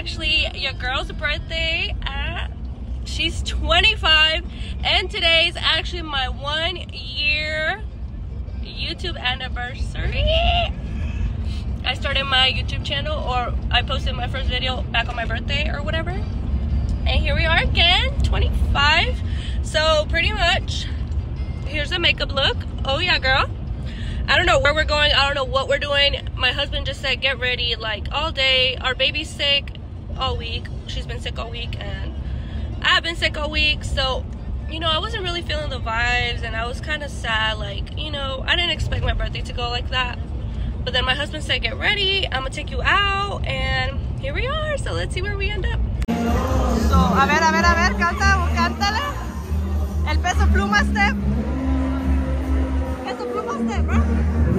actually your girl's birthday. She's 25, and today is actually my one year YouTube anniversary. I started my YouTube channel, or I posted my first video back on my birthday or whatever. And here we are again, 25. So pretty much, here's a makeup look. Oh yeah, girl. I don't know where we're going. I don't know what we're doing. My husband just said get ready like all day. Our baby's sick all week. She's been sick all week and I've been sick all week. So, you know, I wasn't really feeling the vibes and I was kind of sad. Like, you know, I didn't expect my birthday to go like that. But then my husband said get ready. I'm going to take you out. And here we are. So let's see where we end up. So, a ver, a ver, a ver, canta, cántale. El peso pluma step. Peso pluma step, bro.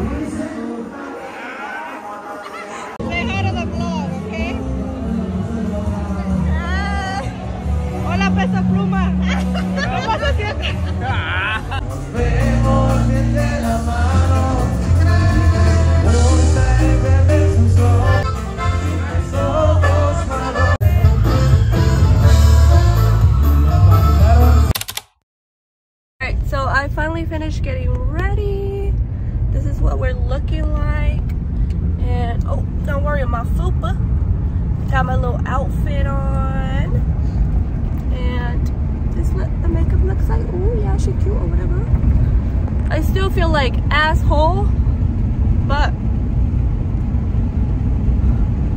So I finally finished getting ready. This is what we're looking like. And, oh, don't worry, my fupa. Got my little outfit on. And this is what the makeup looks like. Oh, yeah, she cute or whatever. I still feel like asshole, but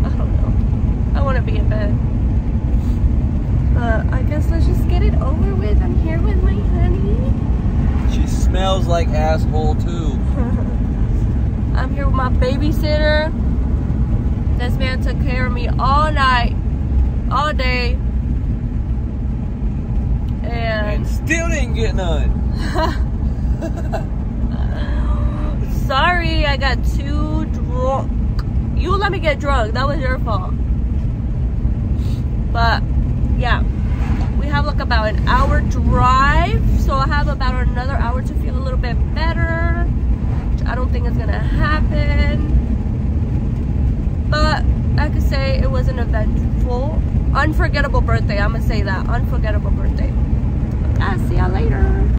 I don't know. I want to be in bed. But I guess let's just get it over with. I'm here with my honey. She smells like asshole too. I'm here with my babysitter. This man took care of me all night, all day. And And still didn't get none. sorry, I got too drunk. You let me get drunk. That was your fault. But yeah, we have like about an hour drive, so I have about another hour to feel a little bit better. Which I don't think is gonna happen. But I could say it was an eventful, unforgettable birthday. I'm gonna say that unforgettable birthday. I'll see y'all later.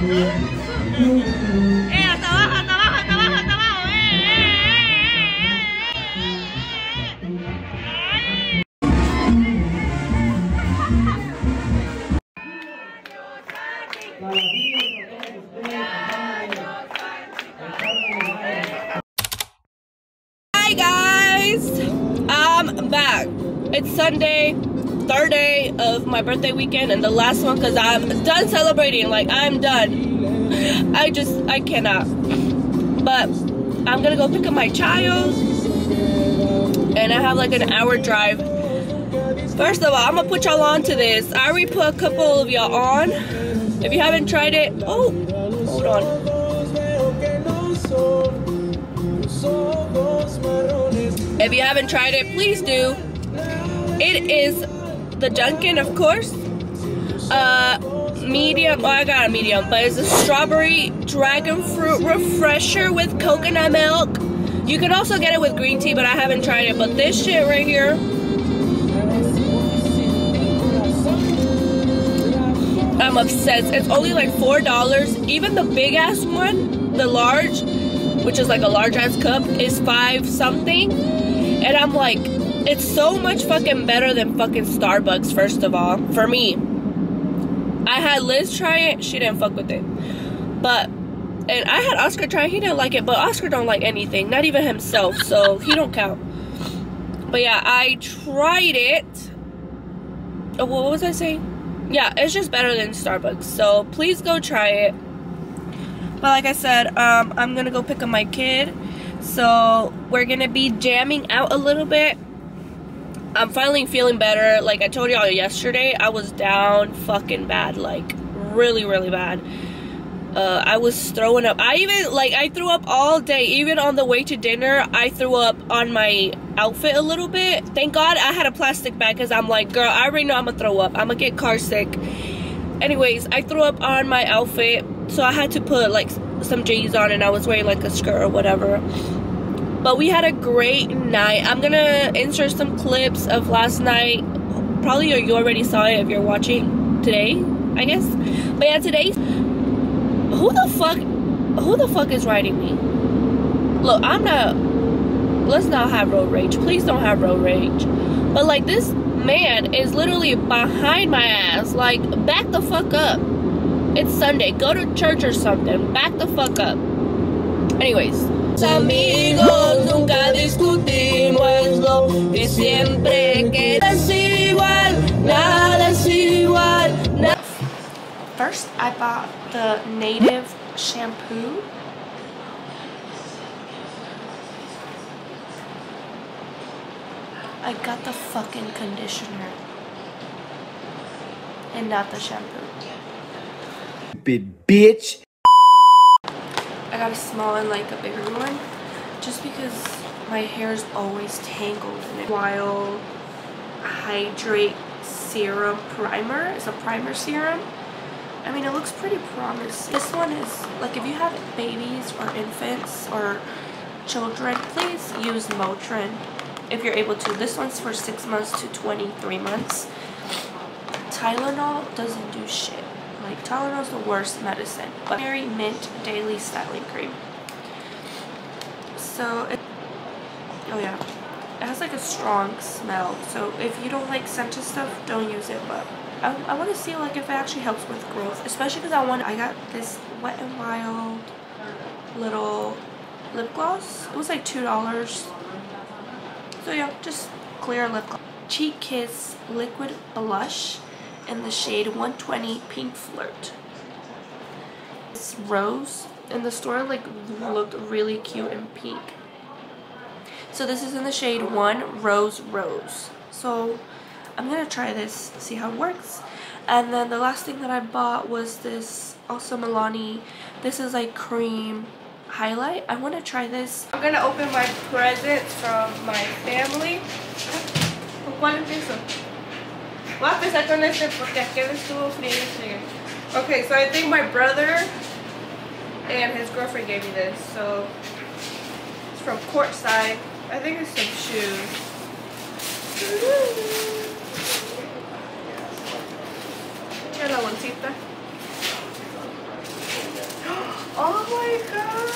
Hi guys, I'm back. It's Sunday, third day of my birthday weekend, and the last one because I'm done celebrating. Like I'm done. I just I cannot. But I'm gonna go pick up my child, and I have like an hour drive. First of all, I'm gonna put y'all on to this. I already put a couple of y'all on. If you haven't tried it, oh, hold on. If you haven't tried it, please do. It is the Dunkin', of course. Uh, medium. Oh, I got a medium, but it's a strawberry dragon fruit refresher with coconut milk. You could also get it with green tea, but I haven't tried it. But this shit right here. I'm obsessed. It's only like four dollars. Even the big ass one, the large, which is like a large ass cup, is five something. And I'm like, it's so much fucking better than fucking Starbucks, first of all, for me. I had Liz try it, she didn't fuck with it. But and I had Oscar try, it. he didn't like it, but Oscar don't like anything, not even himself, so he don't count. But yeah, I tried it. Oh, what was I saying? Yeah, it's just better than Starbucks. So please go try it. But like I said, um, I'm gonna go pick up my kid. So we're gonna be jamming out a little bit. I'm finally feeling better. Like I told y'all yesterday, I was down fucking bad. Like really, really bad. Uh, I was throwing up. I even, like, I threw up all day. Even on the way to dinner, I threw up on my outfit a little bit. Thank God I had a plastic bag because I'm like, girl, I already know I'm going to throw up. I'm going to get car sick. Anyways, I threw up on my outfit. So I had to put, like, some J's on and I was wearing, like, a skirt or whatever. But we had a great night. I'm to insert some clips of last night. Probably you already saw it if you're watching today, I guess. But yeah, today who the fuck who the fuck is riding me? Look i'm not let's not have road rage. Please don't have road rage. But like this man is literally behind my ass. Like back the fuck up. It's sunday. Go to church or something. Back the fuck up. Anyways amigos nunca discutimos lo que siempre queda igual nada es igual first I bought the native shampoo. I got the fucking conditioner and not the shampoo. Big bitch. I got a small and like a bigger one just because my hair is always tangled in it while hydrate serum primer is a primer serum I mean, it looks pretty promising. This one is, like, if you have babies or infants or children, please use Motrin if you're able to. This one's for 6 months to 23 months. Tylenol doesn't do shit. Like, the worst medicine. But Mary Mint Daily Styling Cream. So, it, oh yeah. It has like a strong smell. So, if you don't like scented stuff, don't use it. But I, I want to see like if it actually helps with growth especially because I want I got this Wet and Wild little lip gloss it was like two dollars so yeah just clear lip gloss Cheek Kiss liquid blush in the shade 120 pink flirt it's rose in the store like looked really cute and pink so this is in the shade 1 rose rose so I'm gonna try this, see how it works. And then the last thing that I bought was this also Milani. This is like cream highlight. I want to try this. I'm gonna open my presents from my family. ¿Cuál empiezo? Voy a empezar con este porque aquel estuvo frío Okay, so I think my brother and his girlfriend gave me this. So it's from Courtside. I think it's some shoes. Mira la bolsita. Oh my god.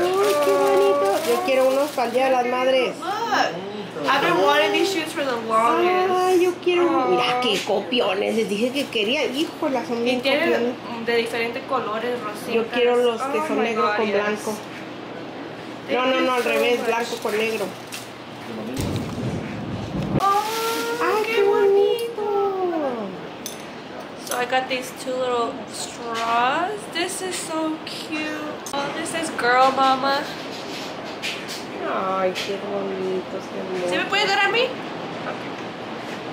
Oh, qué bonito. Yo oh, quiero unos para el Día de las Madres. Look. I've been wanting these shoes for the longest. Ay, yo quiero. Oh. Mira qué copiones. Les dije que quería. Híjole, son bien copiones. de diferentes colores, rositas. Yo quiero los que Oh son negro God, con yes. blanco. Thank No, no, no, al so revés, much. blanco con negro. Oh, Ay, qué qué bonito. bonito. So I got these two little straws. This is so cute. Oh, this is girl mama. Ay, qué bonitos, qué ¿Sí me puede dar a mí?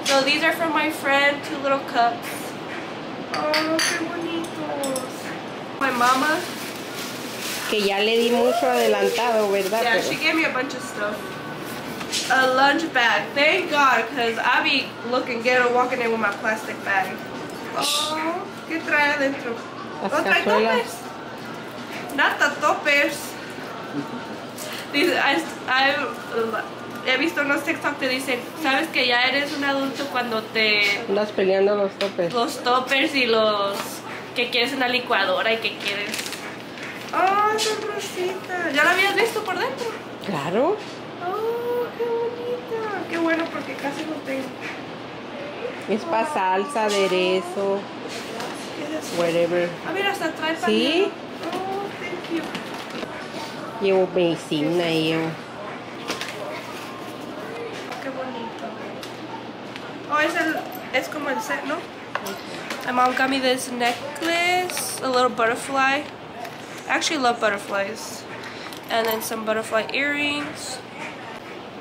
So these are from my friend, two little cups. Oh, qué bonitos. My mama, Que ya le di mucho adelantado, ¿verdad? yeah, Pero- she gave me a bunch of stuff. A lunch bag. Thank God, because I be looking ghetto walking in with my plastic bag. Oh, ¿qué trae adentro? Las Oh, trae cazuelas. toppers. Not the toppers. I, I, he visto unos TikTok que dicen, sabes que ya eres un adulto cuando te Andas peleando los topes. los toppers y los que quieres una licuadora y que quieres. Oh, son rositas. ¿Ya la habías visto por dentro? Claro. Oh, qué bonita. Qué bueno porque casi no tengo. Es para salsa, aderezo, ¿Qué es eso? whatever. Ah, mira, hasta trae Sí. Oh, thank you. Llevo medicina y llevo. Qué bonito. Oh, es, el, es como el set, ¿no? My mom got me this necklace, a little butterfly. I actually love butterflies. And then some butterfly earrings.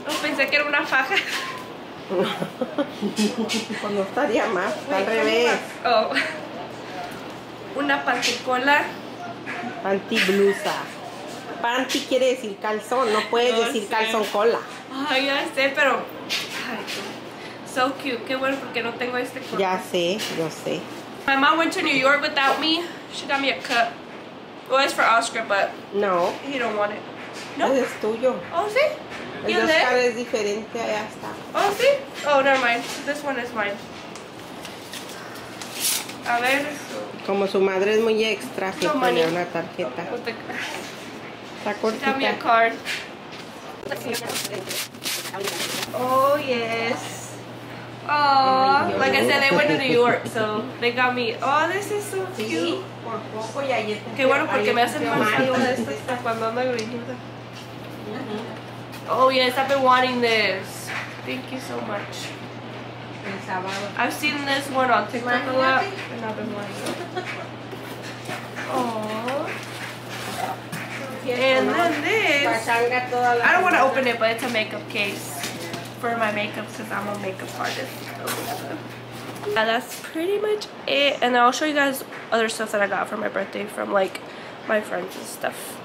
Oh, pensé que era una faja. Pues no estaría más, está al revés. Oh. Una panticola. Panty blusa. Panty quiere decir calzón, no puedes No decir sé. calzón cola. Ay, ya sé, pero. Ay, so cute. Qué bueno porque no tengo este color. Ya sé, yo sé. My mom went to New York without me. She got me a cup. Well, it's for Oscar, but No, he don't want it. No? ese es tuyo. Oh, sí? El de Oscar es diferente, allá está. Oh, sí? Oh, never mind. This one is mine. A ver. Como su madre es muy extra, No money. le da una tarjeta. Está Got me a card. Oh, yes. Oh, like I said, they went to New York, so they got me. Oh, this is so cute. por poco y ahí. Qué bueno porque me hacen más frío estas para cuando ando greñuda. Oh yes, I've been wanting this. Thank you so much. I've seen this one on TikTok a lot, and I've been wanting it. Oh, and then this. Pachanga toda la I don't want to open it, but it's a makeup case for my makeup because I'm a makeup artist. Yeah, that's pretty much it. And I'll show you guys other stuff that I got for my birthday from like my friends and stuff.